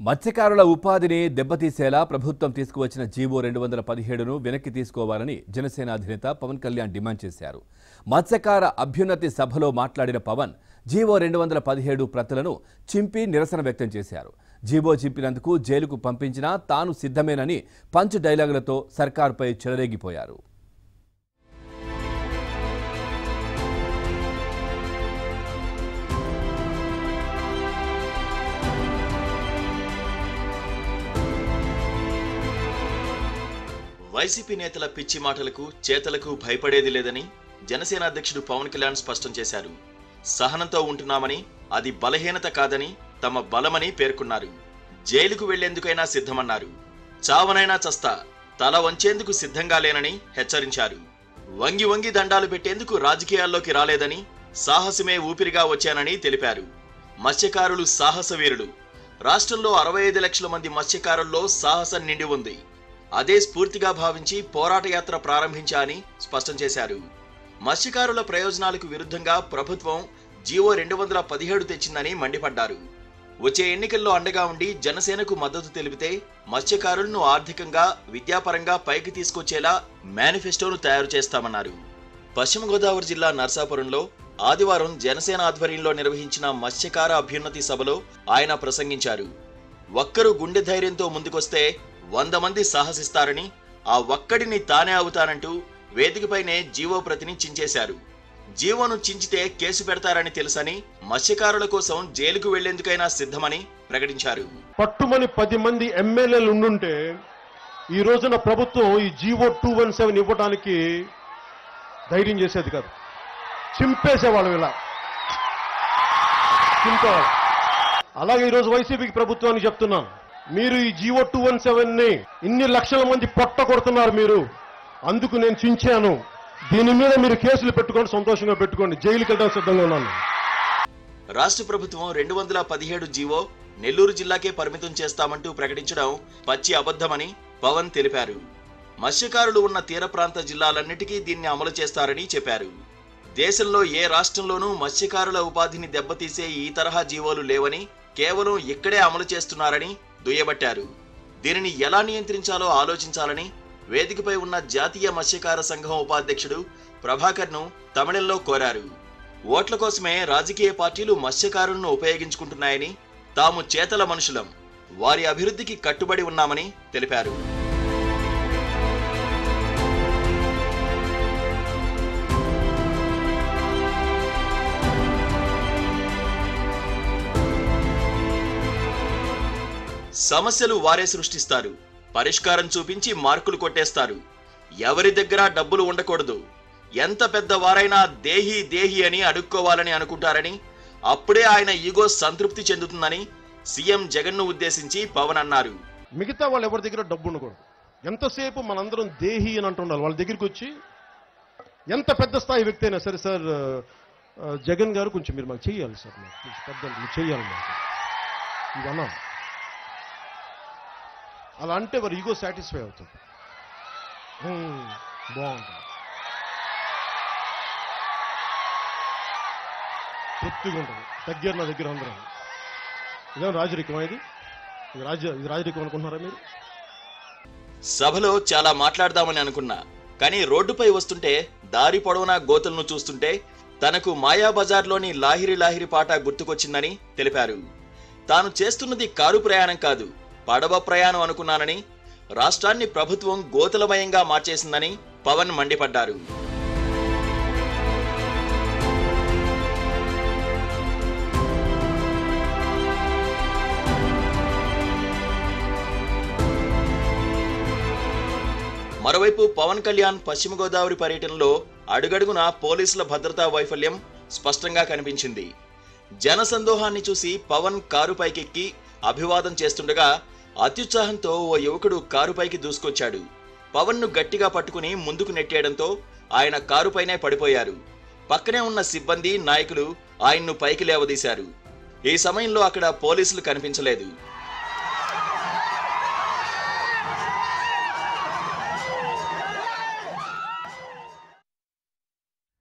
మత్స్యకారుల ఉపాధిని దెబ్బతీసేలా ప్రభుత్వం తీసుకువచ్చిన జీవో రెండు వందల పదిహేడును వెనక్కి తీసుకోవాలని జనసేన అధినేత పవన్ కళ్యాణ్ డిమాండ్ చేశారు. మత్స్యకార అభ్యున్నతి సభలో మాట్లాడిన పవన్ జీవో రెండు వందల పదిహేడు ప్రతులను చింపి నిరసన వ్యక్తం చేశారు. జీవో చింపినందుకు జైలుకు పంపించినా తాను సిద్ధమేనని పంచ్ డైలాగులతో సర్కారుపై చెలరేగిపోయారు. వైసీపీ నేతల పిచ్చి మాటలకు చేతలకు భయపడేది లేదని జనసేన అధ్యక్షుడు పవన్ కళ్యాణ్ స్పష్టం చేశారు. సహనంతో ఉంటున్నామని అది బలహీనత కాదని తమ బలమని పేర్కొన్నారు. జైలుకు వెళ్ళేందుకైనా సిద్ధమన్నారు. చావనైనా చస్తా తల వంచేందుకు సిద్ధంగా లేనని హెచ్చరించారు. వంగి వంగి దండాలు పెట్టేందుకు రాజకీయాల్లోకి రాలేదని సాహసమే ఊపిరిగా వచ్చానని తెలిపారు. మత్స్యకారులు సాహస వీరులు. రాష్ట్రంలో అరవై ఐదు లక్షల మంది మత్స్యకారుల్లో సాహసం నిండి ఉంది. అదే స్ఫూర్తిగా భావించి పోరాట యాత్ర ప్రారంభించా అని స్పష్టం చేశారు. మత్స్యకారుల ప్రయోజనాలకు విరుద్ధంగా ప్రభుత్వం జీవో రెండు వందల పదిహేడు తెచ్చిందని మండిపడ్డారు. వచ్చే ఎన్నికల్లో అండగా ఉండి జనసేనకు మద్దతు తెలిపితే మత్స్యకారులను ఆర్థికంగా విద్యాపరంగా పైకి తీసుకొచ్చేలా మేనిఫెస్టోను తయారు చేస్తామన్నారు. పశ్చిమ గోదావరి జిల్లా నర్సాపురంలో ఆదివారం జనసేన ఆధ్వర్యంలో నిర్వహించిన మత్స్యకార అభ్యున్నతి సభలో ఆయన ప్రసంగించారు. ఒక్కరు గుండె ధైర్యంతో ముందుకొస్తే వంద మంది సాహసిస్తారని ఆ ఒక్కడిని తానే అవుతానంటూ వేదికపైనే జీవో ప్రతిని చించేశారు. జీవోను చించితే కేసు పెడతారని తెలుసని మత్స్యకారుల కోసం జైలుకు వెళ్ళేందుకైనా సిద్ధమని ప్రకటించారు. పట్టుమని పది మంది ఎమ్మెల్యేలు ఉండుంటే ఈ రోజున ప్రభుత్వం ఈ జీవో టూ వన్ సెవెన్ ఇవ్వడానికి ధైర్యం చేసేది కాదు. చింపేసేవాళ్ళం ఇలా. చింపేవాళ్ళం. అలాగే ఈరోజు వైసీపీకి ప్రభుత్వానికి చెప్తున్నాను మీరు ఈ జీవో టూ వన్ సెవెన్ని ఇన్ని లక్షల మంది పొట్ట కొడుతున్నారు మీరు. అందుకు నేను చించాను. దీని మీద మీరు కేసులు పెట్టుకొని సంతోషంగా పెట్టుకోండి. జైలుకి వెళ్ళడానికి సిద్ధంగా ఉన్నాను. రాష్ట్ర ప్రభుత్వం రెండు వందల పదిహేడు జీవో నెల్లూరు జిల్లాకే పరిమితం చేస్తామంటూ ప్రకటించడం పచ్చి అబద్ధమని పవన్ తెలిపారు. మత్స్యకారులు ఉన్న తీర ప్రాంత జిల్లాలన్నిటికీ దీన్ని అమలు చేస్తారని చెప్పారు. దేశంలో ఏ రాష్ట్రంలోనూ మత్స్యకారుల ఉపాధిని దెబ్బతీసే ఈ తరహా జీవోలు లేవని కేవలం ఇక్కడే అమలు చేస్తున్నారని దుయ్యబట్టారు. దీనిని ఎలా నియంత్రించాలో ఆలోచించాలని వేదికపై ఉన్న జాతీయ మత్స్యకార సంఘం ఉపాధ్యక్షుడు ప్రభాకర్ను తమిళంలో కోరారు. ఓట్ల కోసమే రాజకీయ పార్టీలు మత్స్యకారులను ఉపయోగించుకుంటున్నాయని తాము చేతల మనుషులం. వారి అభివృద్ధికి కట్టుబడి ఉన్నామని తెలిపారు. సమస్యలు వారే సృష్టిస్తారు. పరిష్కారం చూపించి మార్కులు కొట్టేస్తారు. ఎవరి దగ్గర డబ్బులు ఉండకూడదు. ఎంత పెద్ద వారైనా దేహి దేహి అని అడుక్కోవాలని అనుకుంటారని అప్పుడే ఆయన ఈగో సంతృప్తి చెందుతుందని సీఎం జగన్ను ఉద్దేశించి పవన్ అన్నారు. మిగతా వాళ్ళు ఎవరి దగ్గర డబ్బు ఉండకూడదు. ఎంతసేపు మనందరం దేహి అని అంటుండాలి. వాళ్ళ దగ్గరికి వచ్చి ఎంత పెద్ద స్థాయి వ్యక్తి అయినా సరే సార్ జగన్ గారు కొంచెం మీరు మాకు చేయాలి సార్ మాకు. పెద్ద చేయాలి మాకు. ఇది అన్నా. అలా అంటే వారి ఈగో సాటిస్ఫై అవుతుంది బాగుంటుంది. తృప్తిగా ఉంటుంది. దగ్గర నా దగ్గర అందరం. ఇదేం రాజరికం ఇది? ఇది రాజ ఇది రాజరికం అనుకుంటున్నారా మీరు? సభలో చాలా మాట్లాడదామని అనుకున్నా. కానీ రోడ్డుపై వస్తుంటే దారి పొడవునా గోతులను చూస్తుంటే తనకు మాయాబజార్లోని లాహిరి లాహిరి పాట గుర్తుకొచ్చిందని తెలిపారు. తాను చేస్తున్నది కారు ప్రయాణం కాదు. పడవ ప్రయాణం అనుకున్నానని రాష్ట్రాన్ని ప్రభుత్వం గోతులమయంగా మార్చేసిందని పవన్ మండిపడ్డారు. మరోవైపు పవన్ కళ్యాణ్ పశ్చిమ గోదావరి పర్యటనలో అడుగడుగున పోలీసుల భద్రతా వైఫల్యం స్పష్టంగా కనిపించింది. జనసందోహాన్ని చూసి పవన్ కారుపైకెక్కి అభివాదం చేస్తుండగా అత్యుత్సాహంతో ఓ యువకుడు కారుపైకి దూసుకొచ్చాడు. పవన్ను గట్టిగా పట్టుకుని ముందుకు నెట్టేయడంతో ఆయన కారుపైనే పడిపోయారు. పక్కనే ఉన్న సిబ్బంది నాయకులు ఆయన్ను పైకి లేవదీశారు. ఈ సమయంలో అక్కడ పోలీసులు కనిపించలేదు.